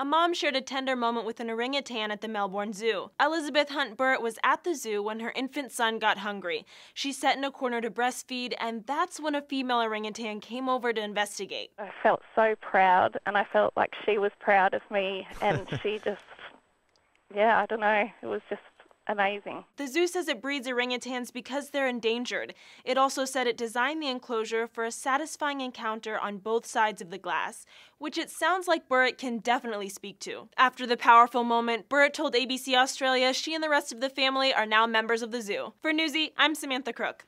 A mom shared a tender moment with an orangutan at the Melbourne Zoo. Elizabeth Hunt Burrett was at the zoo when her infant son got hungry. She sat in a corner to breastfeed, and that's when a female orangutan came over to investigate. I felt so proud, and I felt like she was proud of me, and she just, yeah, I don't know, it was just amazing. The zoo says it breeds orangutans because they're endangered. It also said it designed the enclosure for a satisfying encounter on both sides of the glass, which it sounds like Burrett can definitely speak to. After the powerful moment, Burrett told ABC Australia she and the rest of the family are now members of the zoo. For Newsy, I'm Samantha Crook.